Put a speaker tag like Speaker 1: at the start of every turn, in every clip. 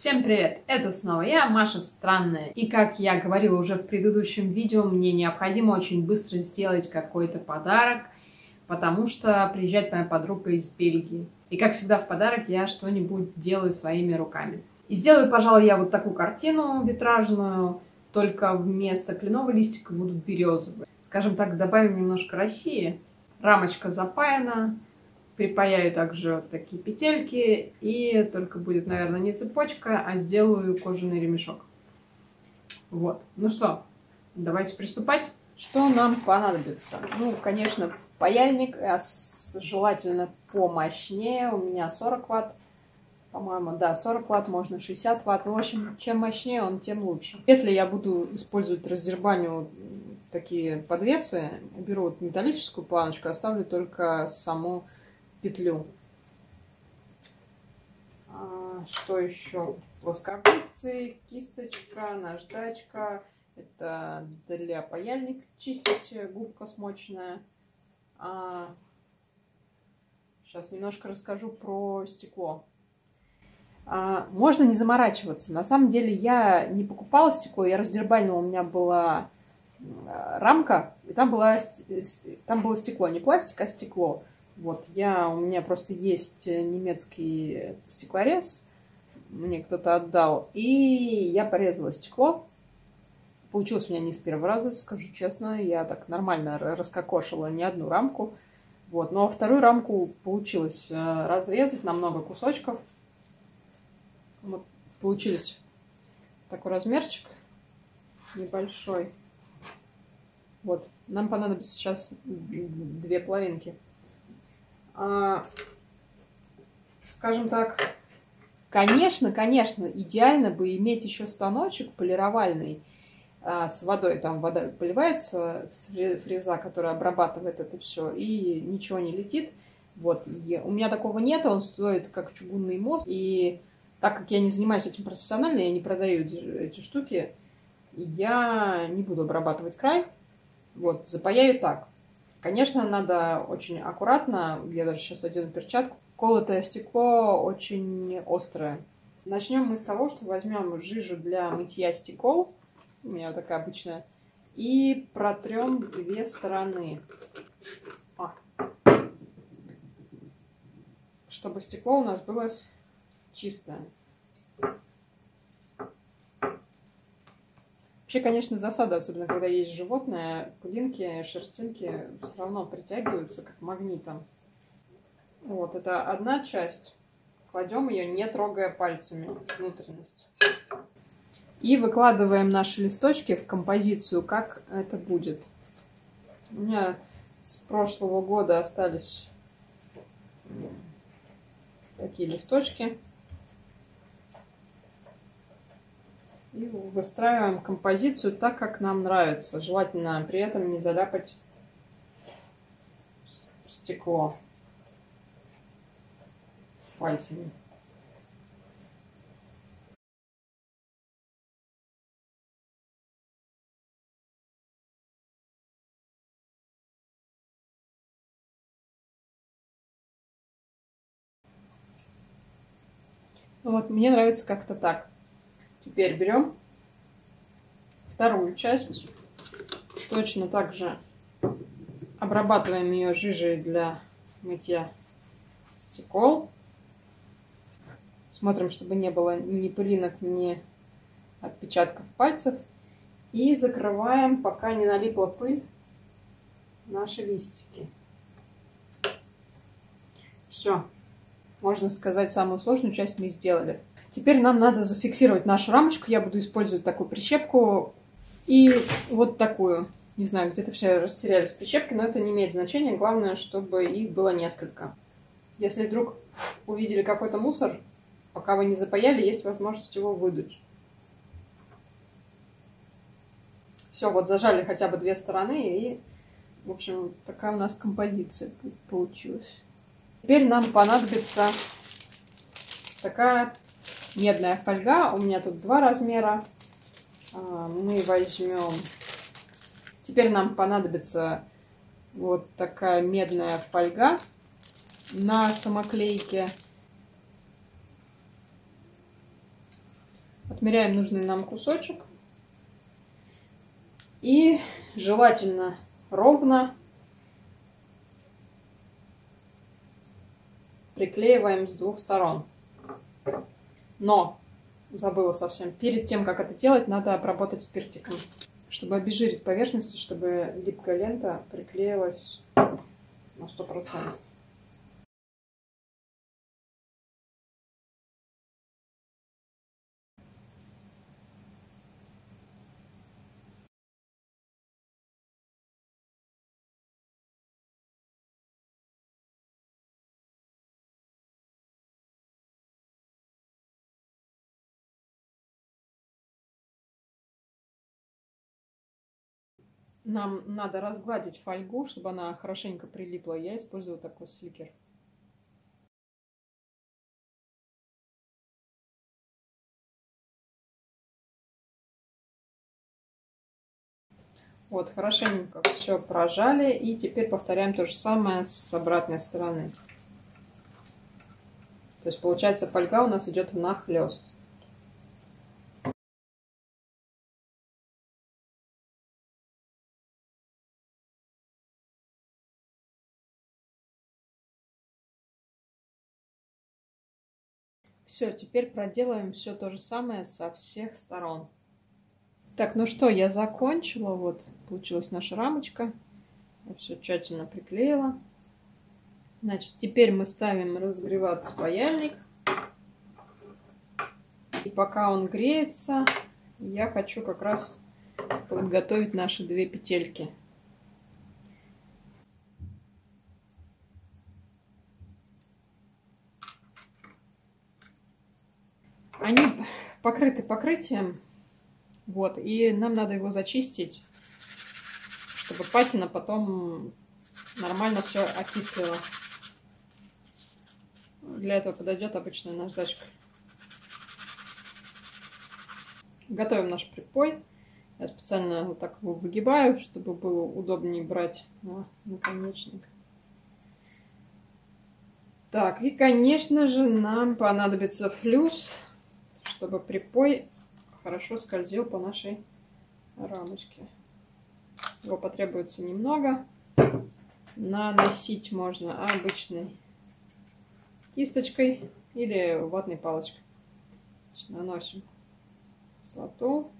Speaker 1: Всем привет! Это снова я, Маша Странная. И как я говорила уже в предыдущем видео, мне необходимо очень быстро сделать какой-то подарок, потому что приезжает моя подруга из Бельгии. И как всегда в подарок я что-нибудь делаю своими руками. И сделаю, пожалуй, я вот такую картину витражную, только вместо кленового листика будут березовые. Скажем так, добавим немножко России. Рамочка запаяна, припаяю также вот такие петельки, и только будет, наверное, не цепочка, а сделаю кожаный ремешок. Вот. Ну что, давайте приступать. Что нам понадобится? Ну, конечно, паяльник, а желательно помощнее. У меня 40 ватт. По-моему, да, 40 ватт, можно 60 ватт. Ну, в общем, чем мощнее он, тем лучше. Петли я буду использовать раздербаню такие подвесы. Беру вот металлическую планочку, оставлю только саму петлю. А, что еще? Плоскогубцы, кисточка, наждачка. Это для паяльник чистить, губка смоченная. А, сейчас немножко расскажу про стекло. А, можно не заморачиваться. На самом деле я не покупала стекло, я раздербанила, у меня была рамка, и там, была, там было стекло, не пластик, а стекло. Вот, я, у меня просто есть немецкий стеклорез, мне кто-то отдал, и я порезала стекло. Получилось у меня не с первого раза, скажу честно, я так нормально раскокошила не одну рамку. Вот, но вторую рамку получилось э, разрезать на много кусочков. Вот, получились такой размерчик небольшой. Вот, нам понадобится сейчас две половинки. А, скажем так, конечно, конечно, идеально бы иметь еще станочек полировальный а, с водой. Там вода поливается, фреза, которая обрабатывает это все, и ничего не летит. Вот, и у меня такого нет, он стоит как чугунный мост. И так как я не занимаюсь этим профессионально, я не продаю эти штуки, я не буду обрабатывать край. Вот, запаяю так. Конечно, надо очень аккуратно, я даже сейчас одену перчатку. Колотое стекло очень острое. Начнем мы с того, что возьмем жижу для мытья стекол, у меня такая обычная, и протрем две стороны. А. Чтобы стекло у нас было чистое. Вообще, конечно, засада, особенно когда есть животное, пылинки, шерстинки все равно притягиваются как магнитом. Вот, это одна часть. Кладем ее, не трогая пальцами внутренность. И выкладываем наши листочки в композицию, как это будет. У меня с прошлого года остались такие листочки. И выстраиваем композицию так, как нам нравится. Желательно при этом не заляпать стекло пальцами. Ну вот, мне нравится как-то так. Теперь берем вторую часть. Точно так же обрабатываем ее жижей для мытья стекол. Смотрим, чтобы не было ни пылинок, ни отпечатков пальцев. И закрываем, пока не налипла пыль, наши листики. Все. Можно сказать, самую сложную часть мы сделали. Теперь нам надо зафиксировать нашу рамочку. Я буду использовать такую прищепку и вот такую. Не знаю, где-то все растерялись прищепки, но это не имеет значения. Главное, чтобы их было несколько. Если вдруг увидели какой-то мусор, пока вы не запаяли, есть возможность его выдуть. Все, вот зажали хотя бы две стороны, и, в общем, такая у нас композиция получилась. Теперь нам понадобится такая медная фольга. У меня тут два размера. А, мы возьмем... Теперь нам понадобится вот такая медная фольга на самоклейке. Отмеряем нужный нам кусочек. И желательно ровно приклеиваем с двух сторон. Но, забыла совсем, перед тем, как это делать, надо обработать спиртиком, чтобы обезжирить поверхности, чтобы липкая лента приклеилась на 100%. Нам надо разгладить фольгу, чтобы она хорошенько прилипла. Я использую такой сликер. Вот, хорошенько все прожали. И теперь повторяем то же самое с обратной стороны. То есть, получается, фольга у нас идет нахлест. Все, теперь проделаем все то же самое со всех сторон. Так, ну что, я закончила. Вот, получилась наша рамочка. Я все тщательно приклеила. Значит, теперь мы ставим разогреваться паяльник. И пока он греется, я хочу как раз подготовить наши две петельки. Они покрыты покрытием. Вот, и нам надо его зачистить, чтобы патина потом нормально все окислила. Для этого подойдет обычная наждачка. Готовим наш припой. Я специально вот так его выгибаю, чтобы было удобнее брать на наконечник. Так, и, конечно же, нам понадобится флюс чтобы припой хорошо скользил по нашей рамочке. Его потребуется немного. Наносить можно обычной кисточкой или ватной палочкой. Значит, наносим кислоту.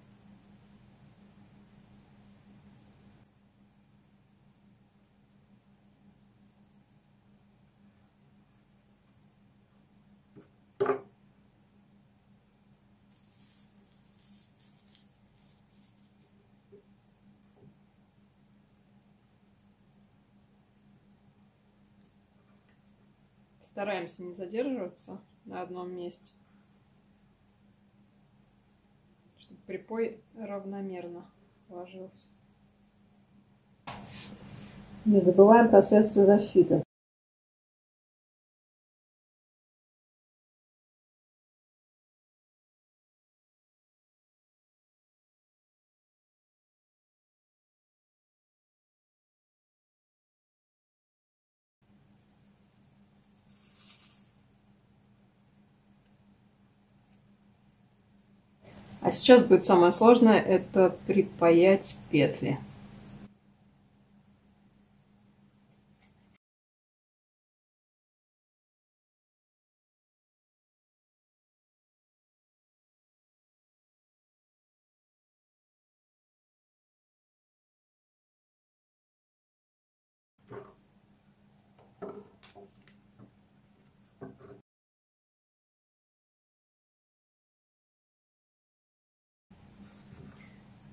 Speaker 1: Стараемся не задерживаться на одном месте, чтобы припой равномерно ложился.
Speaker 2: Не забываем про средства защиты.
Speaker 1: А сейчас будет самое сложное, это припаять петли.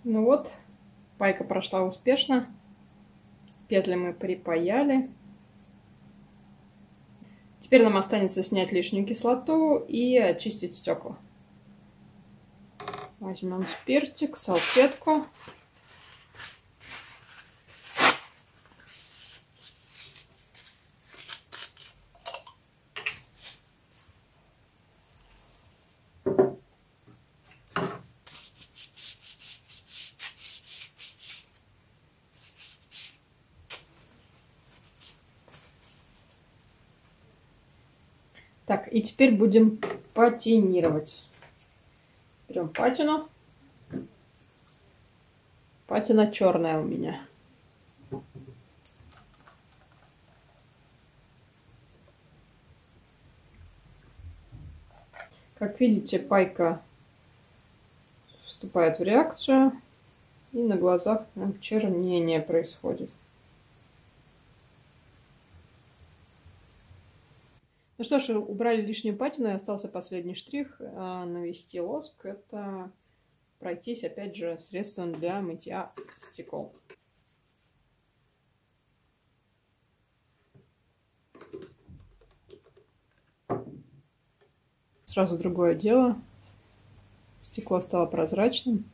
Speaker 1: Ну вот, пайка прошла успешно. Петли мы припаяли. Теперь нам останется снять лишнюю кислоту и очистить стекла. Возьмем спиртик, салфетку. Так, и теперь будем патинировать. Берем патину. Патина черная у меня. Как видите, пайка вступает в реакцию, и на глазах прям чернение происходит. Ну что ж, убрали лишнюю патину, и остался последний штрих а, навести лоск. Это пройтись, опять же, средством для мытья стекол. Сразу другое дело. Стекло стало прозрачным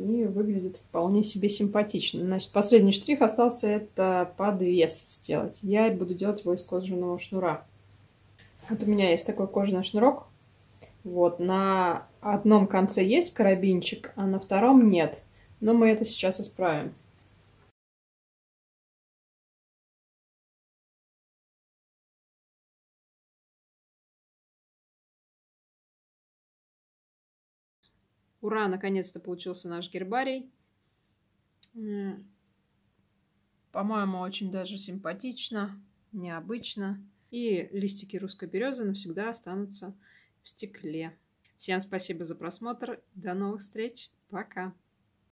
Speaker 1: и выглядит вполне себе симпатично. Значит, последний штрих остался это подвес сделать. Я буду делать его из кожаного шнура. Вот у меня есть такой кожаный шнурок. Вот, на одном конце есть карабинчик, а на втором нет. Но мы это сейчас исправим. Ура, наконец-то получился наш гербарий. По-моему, очень даже симпатично, необычно. И листики русской березы навсегда останутся в стекле. Всем спасибо за просмотр. До новых встреч. Пока.